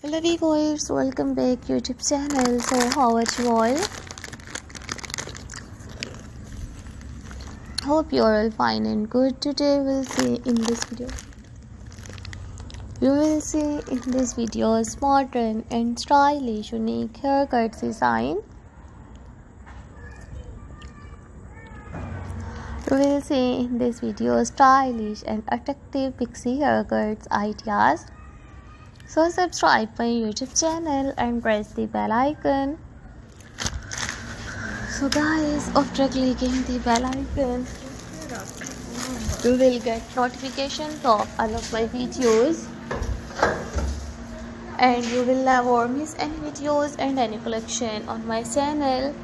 hello viewers welcome back youtube channel. So how are you all? Hope you are all fine and good. Today we'll see in this video. You will see in this video modern and stylish unique haircut design. You will see in this video stylish and attractive pixie haircuts ideas so subscribe my youtube channel. And press the bell icon. So guys after clicking the bell icon you will get notifications of all of my videos. And you will never miss any videos and any collection on my channel.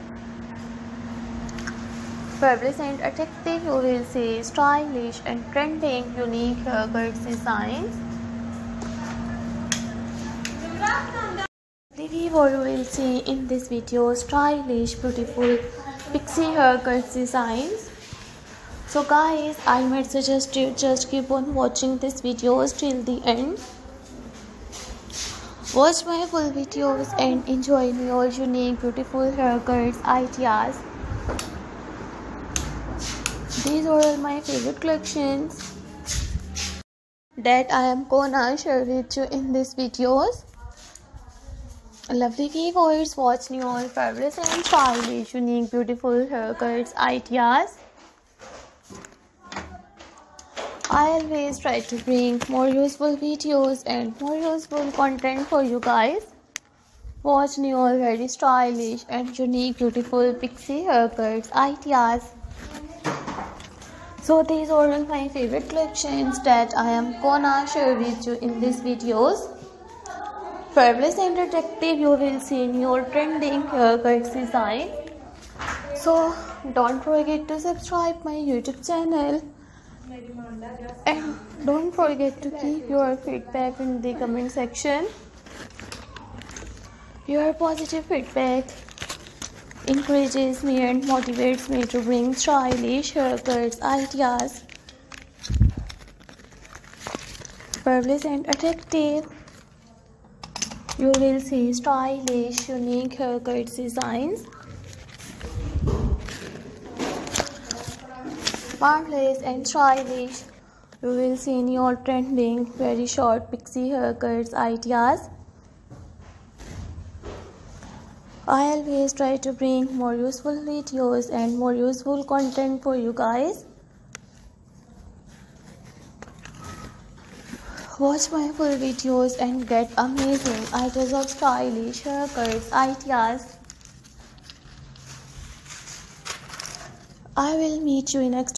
Fabulous and attractive you will see stylish and trending unique uh, haircut designs viewer you will see in this video stylish beautiful pixie haircut designs. So guys i might suggest you just keep on watching this videos till the end. Watch my full videos and enjoy your unique beautiful haircuts ideas. These are all my favorite collections that i am gonna share with you in this videos Lovely viewers, watch new fabulous and stylish, unique, beautiful haircuts ideas. I always try to bring more useful videos and more useful content for you guys. Watch new very stylish and unique, beautiful pixie haircuts ideas. So these are all my favorite collections that I am gonna share with you in these videos. Fabulous and attractive you will see in your trending uh, haircut design. So don't forget to subscribe my YouTube channel and don't forget to keep your feedback in the comment section. Your positive feedback encourages me and motivates me to bring stylish haircuts ideas. Fabulous and attractive you will see stylish, unique haircut designs. Marvelous and stylish. You will see your trending very short pixie haircuts ideas. I always try to bring more useful videos and more useful content for you guys. Watch my full videos and get amazing ideas of stylish haircuts ideas. I will meet you in next